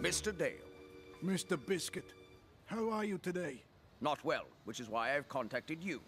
Mr. Dale. Mr. Biscuit, how are you today? Not well, which is why I've contacted you.